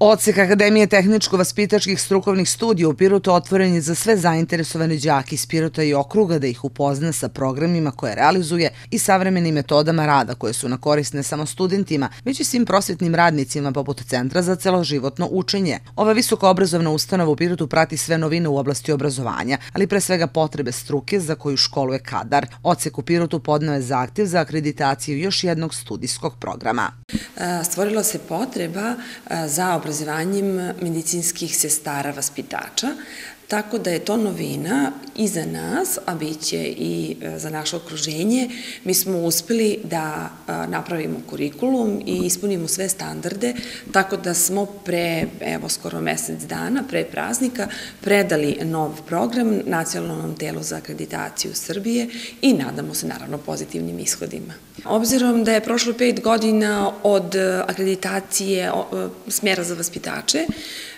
Odsek Akademije tehničko-vaspitačkih strukovnih studija u Pirotu otvoren je za sve zainteresovane đaki iz Pirota i okruga da ih upozna sa programima koje realizuje i savremenim metodama rada koje su na korist ne samo studentima, već i svim prosvetnim radnicima poput Centra za celoživotno učenje. Ova visokoobrazovna ustanova u Pirotu prati sve novine u oblasti obrazovanja, ali pre svega potrebe struke za koju školuje kadar. Odsek u Pirotu podnao je zahtjev za akreditaciju još jednog studijskog programa. Stvorila se potreba za obrazovanjem medicinskih sestara vaspitača, tako da je to novina i za nas, a bit će i e, za naše okruženje. Mi smo uspeli da napravimo kurikulum i ispunimo sve standarde, tako da smo pre, evo, skoro mesec dana, pre praznika, predali nov program Nacionalnom telu za akreditaciju Srbije i nadamo se, naravno, pozitivnim ishodima. Obzirom da je prošlo pet godina od akreditacije e, smjera za vaspitače,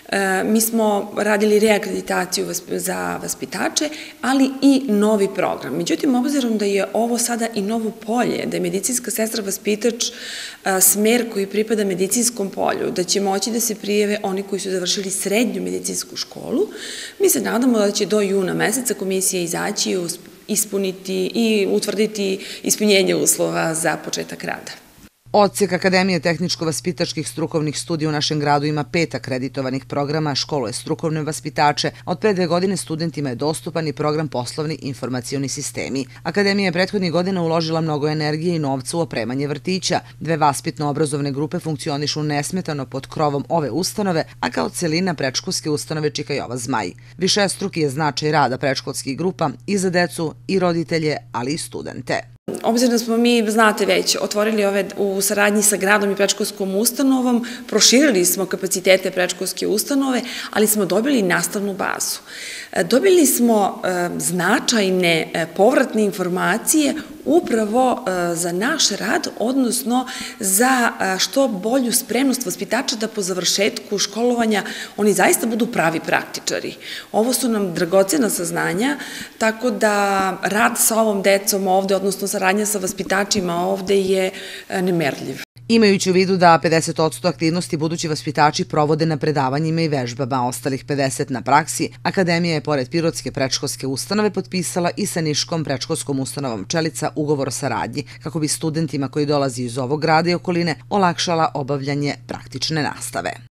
E, mi smo radili reakreditaciju za vaspitače, ali i novi program. Međutim, obzirom da je ovo sada i novo polje, da je medicinska sestra vaspitač e, smer koji pripada medicinskom polju, da će moći da se prijeve oni koji su završili srednju medicinsku školu, mi se nadamo da će do juna meseca komisija izaći i ispuniti i utvrditi ispunjenje uslova za početak rada. Odsek Akademije tehničko-vaspitačkih strukovnih studija u našem gradu ima pet akreditovanih programa, školuje strukovne vaspitače, od pre dve godine studentima je dostupan i program poslovni informacioni sistemi. Akademija je prethodnih godina uložila mnogo energije i novca u opremanje vrtića. Dve vaspitno-obrazovne grupe funkcionišu nesmetano pod krovom ove ustanove, a kao celina prečkolske ustanove Čika Jova Zmaj. Višestruki je značaj rada prečkolskih grupa i za decu i roditelje, ali i studente. Obzirom da smo mi, znate već, otvorili ove u saradnji sa gradom i prečkolskom ustanovom, proširili smo kapacitete prečkolske ustanove, ali smo dobili nastavnu bazu. E, dobili smo e, značajne e, povratne informacije upravo za naš rad, odnosno za što bolju spremnost vaspitača da po završetku školovanja oni zaista budu pravi praktičari. Ovo su nam dragocena saznanja, tako da rad sa ovom decom ovde, odnosno saradnja sa vaspitačima ovde je nemerljiv. Imajući u vidu da 50% aktivnosti budući vaspitači provode na predavanjima i vežbama, ostalih 50 na praksi, Akademija je pored Pirotske prečkolske ustanove potpisala i sa Niškom prečkolskom ustanovom Čelica ugovor o saradnji, kako bi studentima koji dolazi iz ovog grada i okoline olakšala obavljanje praktične nastave.